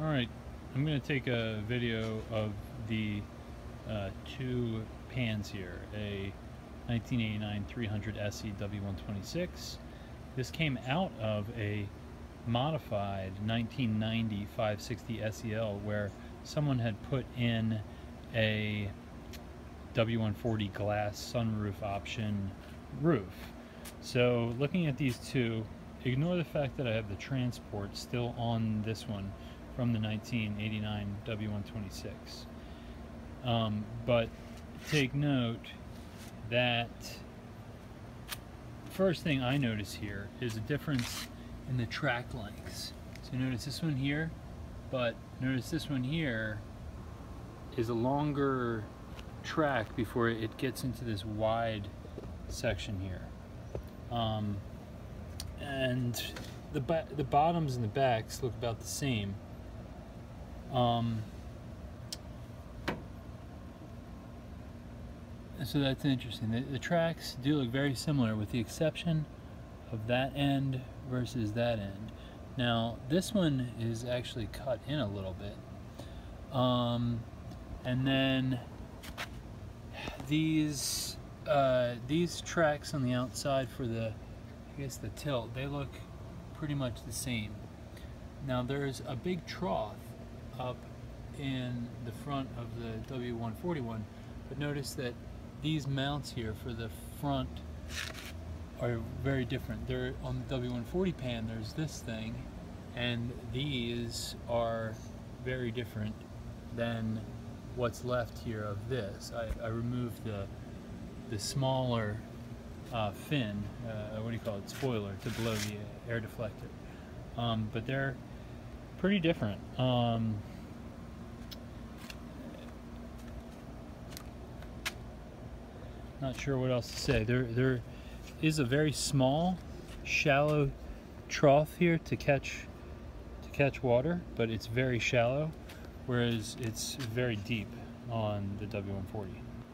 Alright, I'm going to take a video of the uh, two pans here, a 1989 300 SE W126. This came out of a modified 1990 560 SEL where someone had put in a W140 glass sunroof option roof. So looking at these two, ignore the fact that I have the transport still on this one from the 1989 W126. Um, but take note that first thing I notice here is a difference in the track lengths. So notice this one here, but notice this one here is a longer track before it gets into this wide section here. Um, and the, the bottoms and the backs look about the same. Um, so that's interesting. The, the, tracks do look very similar with the exception of that end versus that end. Now this one is actually cut in a little bit. Um, and then these uh, these tracks on the outside for the I guess the tilt they look pretty much the same. Now there's a big trough up in the front of the W141 but notice that these mounts here for the front are very different. They're on the W140 pan there's this thing and these are very different than what's left here of this. I, I removed the the smaller uh, fin, uh, what do you call it, spoiler to blow the air deflector. Um, but they're pretty different. Um, not sure what else to say. There, there is a very small, shallow trough here to catch to catch water, but it's very shallow, whereas it's very deep on the W140.